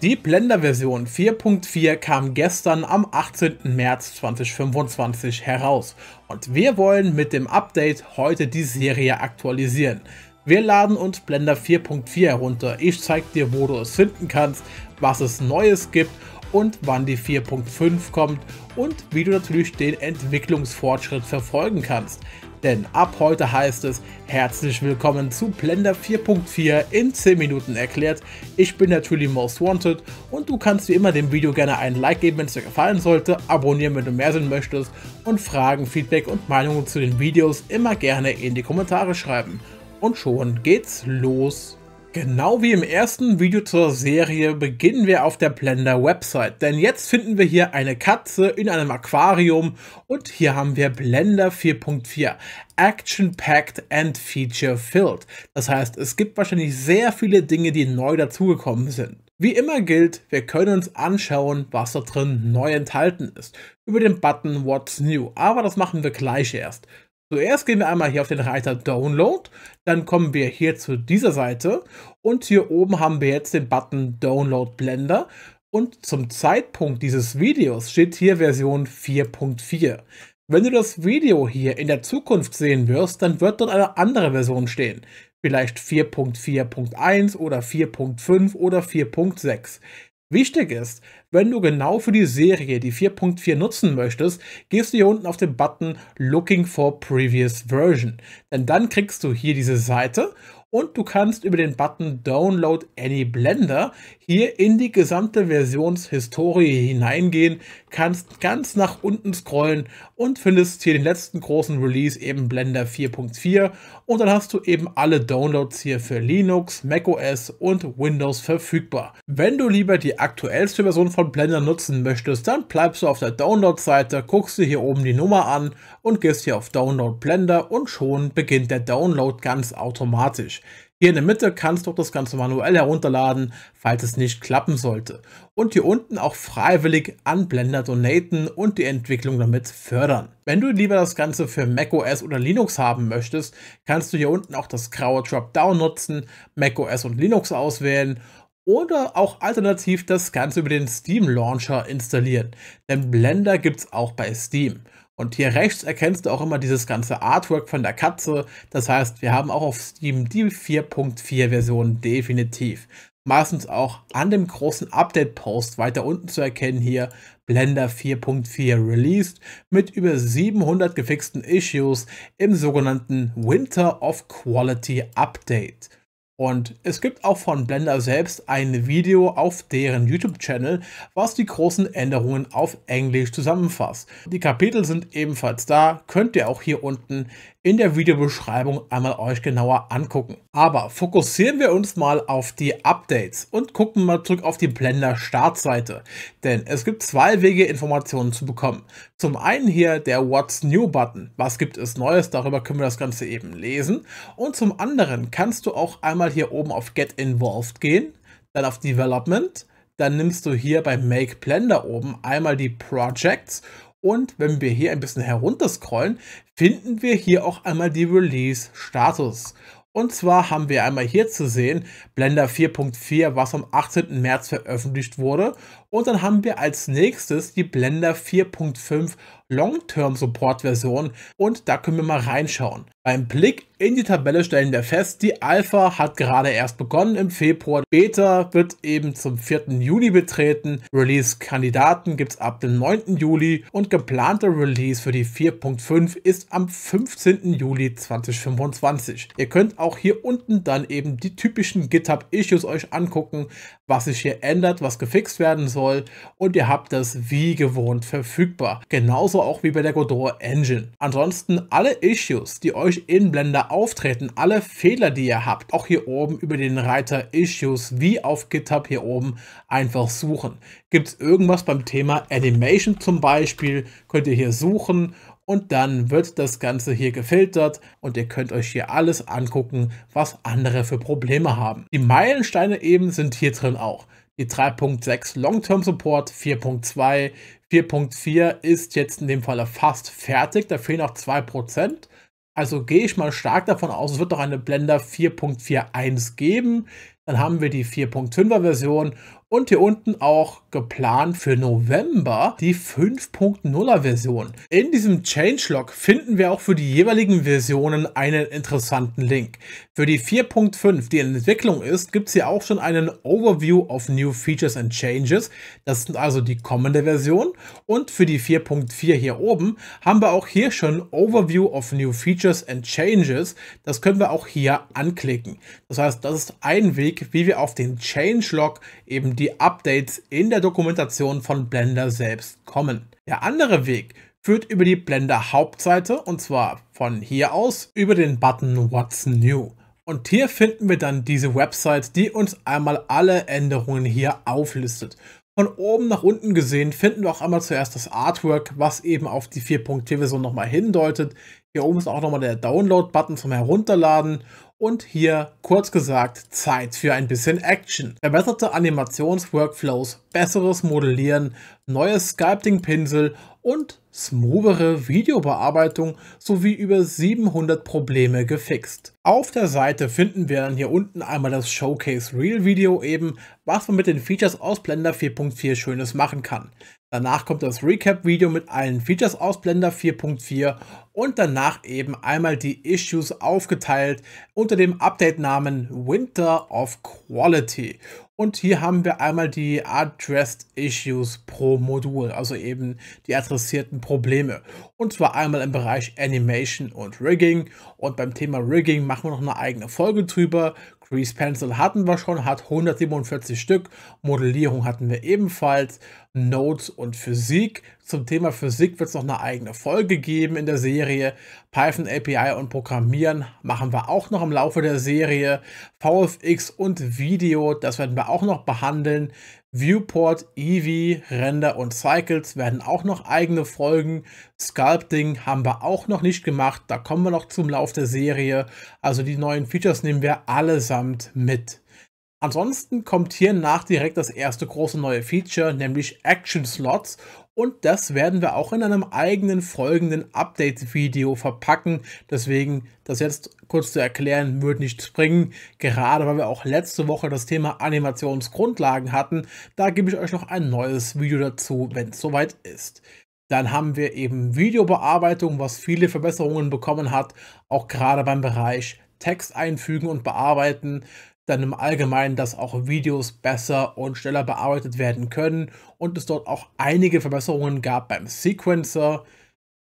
Die Blender-Version 4.4 kam gestern am 18. März 2025 heraus und wir wollen mit dem Update heute die Serie aktualisieren. Wir laden uns Blender 4.4 herunter, ich zeige dir wo du es finden kannst, was es Neues gibt und wann die 4.5 kommt und wie du natürlich den Entwicklungsfortschritt verfolgen kannst. Denn ab heute heißt es herzlich willkommen zu Blender 4.4 in 10 Minuten erklärt. Ich bin natürlich Most Wanted und du kannst wie immer dem Video gerne ein Like geben, wenn es dir gefallen sollte, abonnieren, wenn du mehr sehen möchtest und Fragen, Feedback und Meinungen zu den Videos immer gerne in die Kommentare schreiben. Und schon geht's los. Genau wie im ersten Video zur Serie beginnen wir auf der Blender Website, denn jetzt finden wir hier eine Katze in einem Aquarium und hier haben wir Blender 4.4 Action Packed and Feature Filled. Das heißt, es gibt wahrscheinlich sehr viele Dinge, die neu dazugekommen sind. Wie immer gilt, wir können uns anschauen, was da drin neu enthalten ist, über den Button What's New, aber das machen wir gleich erst. Zuerst gehen wir einmal hier auf den Reiter Download, dann kommen wir hier zu dieser Seite und hier oben haben wir jetzt den Button Download Blender und zum Zeitpunkt dieses Videos steht hier Version 4.4. Wenn du das Video hier in der Zukunft sehen wirst, dann wird dort eine andere Version stehen. Vielleicht 4.4.1 oder 4.5 oder 4.6. Wichtig ist, wenn du genau für die Serie die 4.4 nutzen möchtest, gehst du hier unten auf den Button Looking for Previous Version. Denn dann kriegst du hier diese Seite und du kannst über den Button Download Any Blender hier in die gesamte Versionshistorie hineingehen, kannst ganz nach unten scrollen und findest hier den letzten großen Release eben Blender 4.4 und dann hast du eben alle Downloads hier für Linux, macOS und Windows verfügbar. Wenn du lieber die aktuellste Version von Blender nutzen möchtest, dann bleibst du auf der Download-Seite, guckst dir hier oben die Nummer an und gehst hier auf Download Blender und schon beginnt der Download ganz automatisch. Hier in der Mitte kannst du auch das Ganze manuell herunterladen, falls es nicht klappen sollte. Und hier unten auch freiwillig an Blender donaten und die Entwicklung damit fördern. Wenn du lieber das Ganze für macOS oder Linux haben möchtest, kannst du hier unten auch das graue Dropdown nutzen, macOS und Linux auswählen oder auch alternativ das Ganze über den Steam Launcher installieren. Denn Blender gibt es auch bei Steam. Und hier rechts erkennst du auch immer dieses ganze Artwork von der Katze. Das heißt, wir haben auch auf Steam die 4.4 Version definitiv. Meistens auch an dem großen Update-Post weiter unten zu erkennen hier Blender 4.4 released mit über 700 gefixten Issues im sogenannten Winter of Quality Update. Und es gibt auch von Blender selbst ein Video auf deren YouTube-Channel, was die großen Änderungen auf Englisch zusammenfasst. Die Kapitel sind ebenfalls da, könnt ihr auch hier unten in der Videobeschreibung einmal euch genauer angucken. Aber fokussieren wir uns mal auf die Updates und gucken mal zurück auf die Blender Startseite. Denn es gibt zwei Wege, Informationen zu bekommen. Zum einen hier der What's New Button. Was gibt es Neues? Darüber können wir das Ganze eben lesen. Und zum anderen kannst du auch einmal hier oben auf Get Involved gehen, dann auf Development, dann nimmst du hier bei Make Blender oben einmal die Projects und wenn wir hier ein bisschen herunterscrollen, finden wir hier auch einmal die Release-Status. Und zwar haben wir einmal hier zu sehen Blender 4.4, was am 18. März veröffentlicht wurde. Und dann haben wir als nächstes die Blender 4.5 Long-Term Support Version und da können wir mal reinschauen. Beim Blick in die Tabelle stellen wir fest, die Alpha hat gerade erst begonnen im Februar. Beta wird eben zum 4. Juli betreten. Release-Kandidaten gibt es ab dem 9. Juli und geplanter Release für die 4.5 ist am 15. Juli 2025. Ihr könnt auch hier unten dann eben die typischen GitHub-Issues euch angucken, was sich hier ändert, was gefixt werden soll und ihr habt das wie gewohnt verfügbar. Genauso auch wie bei der Godot Engine. Ansonsten alle Issues, die euch in Blender auftreten, alle Fehler, die ihr habt, auch hier oben über den Reiter Issues wie auf GitHub hier oben einfach suchen. Gibt es irgendwas beim Thema Animation zum Beispiel, könnt ihr hier suchen und dann wird das Ganze hier gefiltert und ihr könnt euch hier alles angucken, was andere für Probleme haben. Die Meilensteine eben sind hier drin auch. Die 3.6 Long-Term Support, 4.2, 4.4 ist jetzt in dem Falle fast fertig, da fehlen noch 2%. Also gehe ich mal stark davon aus, es wird noch eine Blender 4.41 geben. Dann haben wir die 4.5er Version Und hier unten auch geplant für November die 5.0er Version. In diesem Changelog finden wir auch für die jeweiligen Versionen einen interessanten Link. Für die 4.5, die in Entwicklung ist, gibt es hier auch schon einen Overview of New Features and Changes. Das sind also die kommende Version. Und für die 4.4 hier oben haben wir auch hier schon Overview of New Features and Changes. Das können wir auch hier anklicken. Das heißt, das ist ein Weg, wie wir auf den Changelog eben die Updates in der Dokumentation von Blender selbst kommen. Der andere Weg führt über die Blender Hauptseite und zwar von hier aus über den Button What's New. Und hier finden wir dann diese Website, die uns einmal alle Änderungen hier auflistet. Von oben nach unten gesehen finden wir auch einmal zuerst das Artwork, was eben auf die 4.4-Version nochmal hindeutet. Hier oben ist auch nochmal der Download-Button zum Herunterladen und hier, kurz gesagt, Zeit für ein bisschen Action. Verbesserte Animationsworkflows, besseres Modellieren, neue Sculpting-Pinsel und smoothere Videobearbeitung sowie über 700 Probleme gefixt. Auf der Seite finden wir dann hier unten einmal das Showcase Real Video eben, was man mit den Features aus Blender 4.4 Schönes machen kann. Danach kommt das Recap-Video mit allen Features aus Blender 4.4 und danach eben einmal die Issues aufgeteilt unter dem Update-Namen Winter of Quality. Und hier haben wir einmal die Addressed Issues pro Modul, also eben die adressierten Probleme. Und zwar einmal im Bereich Animation und Rigging. Und beim Thema Rigging machen wir noch eine eigene Folge drüber. Grease Pencil hatten wir schon, hat 147 Stück. Modellierung hatten wir ebenfalls. Notes und Physik. Zum Thema Physik wird es noch eine eigene Folge geben in der Serie. Python API und Programmieren machen wir auch noch im Laufe der Serie. VFX und Video, das werden wir auch noch behandeln. Viewport, Eevee, Render und Cycles werden auch noch eigene Folgen. Sculpting haben wir auch noch nicht gemacht. Da kommen wir noch zum Lauf der Serie. Also die neuen Features nehmen wir allesamt mit. Ansonsten kommt hier nach direkt das erste große neue Feature, nämlich Action Slots. Und das werden wir auch in einem eigenen folgenden Update-Video verpacken. Deswegen, das jetzt kurz zu erklären, wird nichts bringen. Gerade weil wir auch letzte Woche das Thema Animationsgrundlagen hatten. Da gebe ich euch noch ein neues Video dazu, wenn es soweit ist. Dann haben wir eben Videobearbeitung, was viele Verbesserungen bekommen hat, auch gerade beim Bereich Text einfügen und bearbeiten dann im Allgemeinen, dass auch Videos besser und schneller bearbeitet werden können und es dort auch einige Verbesserungen gab beim Sequencer.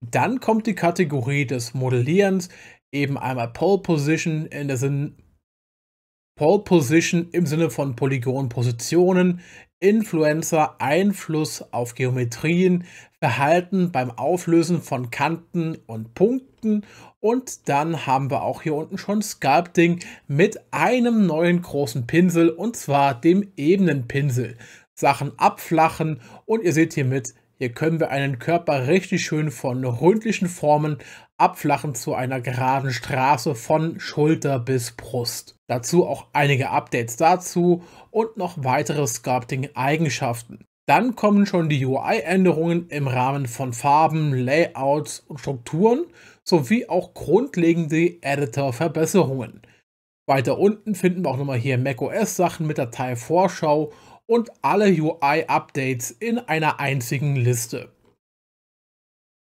Dann kommt die Kategorie des Modellierens, eben einmal Pole Position in der Sinn Pole Position im Sinne von Polygonpositionen, Influencer, Einfluss auf Geometrien, Verhalten beim Auflösen von Kanten und Punkten und dann haben wir auch hier unten schon Sculpting mit einem neuen großen Pinsel und zwar dem Ebenenpinsel. Sachen abflachen und ihr seht hiermit, hier können wir einen Körper richtig schön von rundlichen Formen abflachen zu einer geraden Straße von Schulter bis Brust. Dazu auch einige Updates dazu und noch weitere Sculpting-Eigenschaften. Dann kommen schon die UI-Änderungen im Rahmen von Farben, Layouts und Strukturen sowie auch grundlegende Editor-Verbesserungen. Weiter unten finden wir auch nochmal hier macOS-Sachen mit Datei-Vorschau und alle UI-Updates in einer einzigen Liste.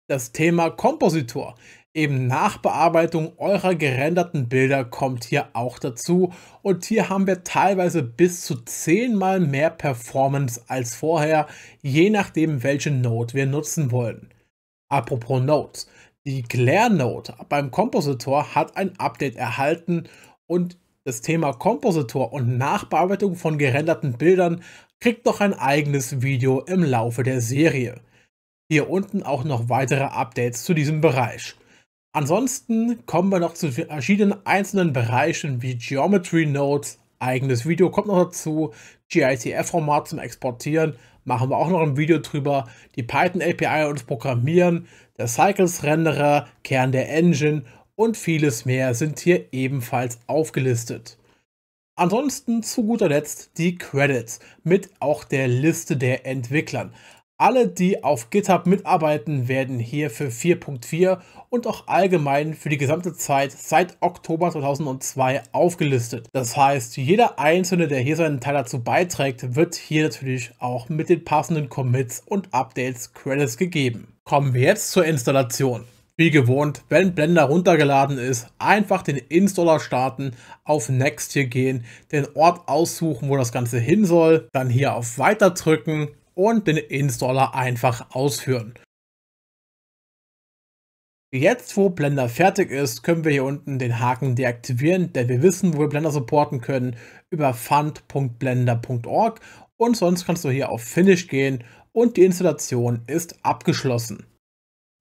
Das Thema Kompositor, eben Nachbearbeitung eurer gerenderten Bilder, kommt hier auch dazu. Und hier haben wir teilweise bis zu 10 mal mehr Performance als vorher, je nachdem welche Node wir nutzen wollen. Apropos Nodes, die Glare Node beim Kompositor hat ein Update erhalten und das Thema Kompositor und Nachbearbeitung von gerenderten Bildern kriegt noch ein eigenes Video im Laufe der Serie. Hier unten auch noch weitere Updates zu diesem Bereich. Ansonsten kommen wir noch zu verschiedenen einzelnen Bereichen wie Geometry Nodes, eigenes Video kommt noch dazu, GITF-Format zum Exportieren, machen wir auch noch ein Video drüber, die Python API und das Programmieren, der Cycles Renderer, Kern der Engine und vieles mehr sind hier ebenfalls aufgelistet. Ansonsten zu guter Letzt die Credits mit auch der Liste der Entwicklern. Alle, die auf GitHub mitarbeiten, werden hier für 4.4 und auch allgemein für die gesamte Zeit seit Oktober 2002 aufgelistet. Das heißt, jeder Einzelne, der hier seinen Teil dazu beiträgt, wird hier natürlich auch mit den passenden Commits und Updates Credits gegeben. Kommen wir jetzt zur Installation. Wie gewohnt, wenn Blender runtergeladen ist, einfach den Installer starten, auf Next hier gehen, den Ort aussuchen, wo das Ganze hin soll, dann hier auf Weiter drücken und den Installer einfach ausführen. Jetzt, wo Blender fertig ist, können wir hier unten den Haken deaktivieren, denn wir wissen, wo wir Blender supporten können, über fund.blender.org und sonst kannst du hier auf Finish gehen und die Installation ist abgeschlossen.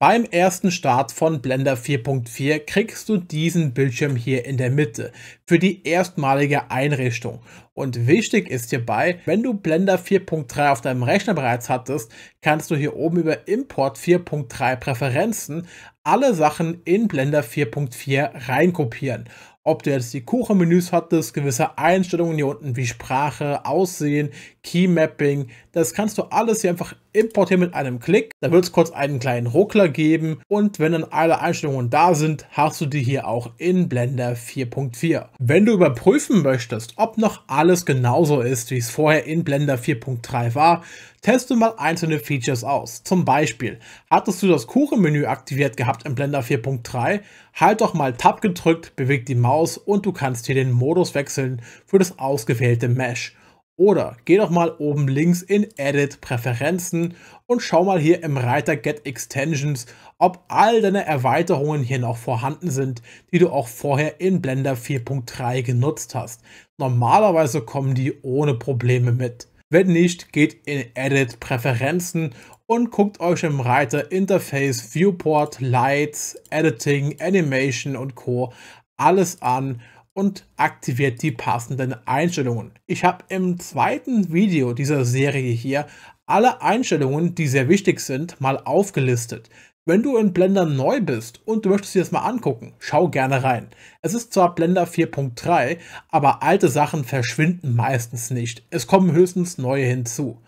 Beim ersten Start von Blender 4.4 kriegst du diesen Bildschirm hier in der Mitte für die erstmalige Einrichtung. Und wichtig ist hierbei, wenn du Blender 4.3 auf deinem Rechner bereits hattest, kannst du hier oben über Import 4.3 Präferenzen alle Sachen in Blender 4.4 reinkopieren ob du jetzt die Kuchenmenüs hattest, gewisse Einstellungen hier unten wie Sprache, Aussehen, Keymapping, das kannst du alles hier einfach importieren mit einem Klick. Da wird es kurz einen kleinen Ruckler geben und wenn dann alle Einstellungen da sind, hast du die hier auch in Blender 4.4. Wenn du überprüfen möchtest, ob noch alles genauso ist, wie es vorher in Blender 4.3 war, teste mal einzelne Features aus. Zum Beispiel, hattest du das Kuchenmenü aktiviert gehabt in Blender 4.3, halt doch mal Tab gedrückt, beweg die Maus und du kannst hier den Modus wechseln für das ausgewählte Mesh. Oder geh doch mal oben links in Edit Präferenzen und schau mal hier im Reiter Get Extensions, ob all deine Erweiterungen hier noch vorhanden sind, die du auch vorher in Blender 4.3 genutzt hast. Normalerweise kommen die ohne Probleme mit. Wenn nicht, geht in Edit Präferenzen und guckt euch im Reiter Interface, Viewport, Lights, Editing, Animation und Co. alles an und aktiviert die passenden Einstellungen. Ich habe im zweiten Video dieser Serie hier alle Einstellungen, die sehr wichtig sind, mal aufgelistet. Wenn du in Blender neu bist und du möchtest dir das mal angucken, schau gerne rein. Es ist zwar Blender 4.3, aber alte Sachen verschwinden meistens nicht. Es kommen höchstens neue hinzu.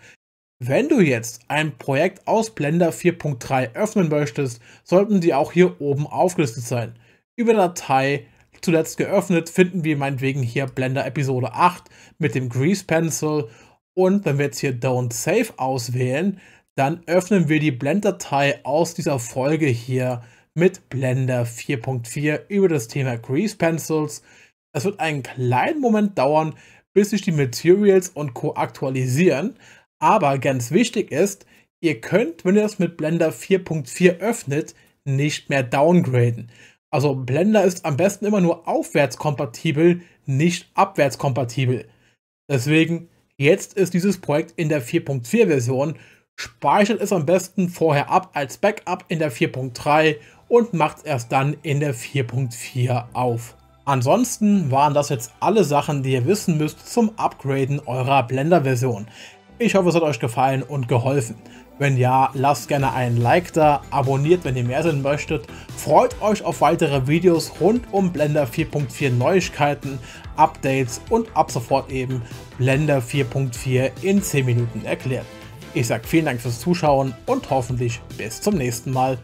Wenn du jetzt ein Projekt aus Blender 4.3 öffnen möchtest, sollten die auch hier oben aufgelistet sein. Über Datei zuletzt geöffnet, finden wir meinetwegen hier Blender Episode 8 mit dem Grease Pencil. Und wenn wir jetzt hier Don't Save auswählen, dann öffnen wir die Blend-Datei aus dieser Folge hier mit Blender 4.4 über das Thema Grease Pencils. Es wird einen kleinen Moment dauern, bis sich die Materials und Co. aktualisieren. Aber ganz wichtig ist, ihr könnt, wenn ihr das mit Blender 4.4 öffnet, nicht mehr downgraden. Also Blender ist am besten immer nur aufwärtskompatibel, nicht abwärtskompatibel. Deswegen, jetzt ist dieses Projekt in der 4.4 Version, speichert es am besten vorher ab als Backup in der 4.3 und macht es erst dann in der 4.4 auf. Ansonsten waren das jetzt alle Sachen, die ihr wissen müsst zum Upgraden eurer Blender-Version. Ich hoffe, es hat euch gefallen und geholfen. Wenn ja, lasst gerne einen Like da, abonniert, wenn ihr mehr sehen möchtet. Freut euch auf weitere Videos rund um Blender 4.4 Neuigkeiten, Updates und ab sofort eben Blender 4.4 in 10 Minuten erklärt. Ich sage vielen Dank fürs Zuschauen und hoffentlich bis zum nächsten Mal.